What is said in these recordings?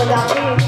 我了解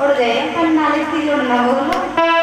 Orden, palmares y orden, laboro.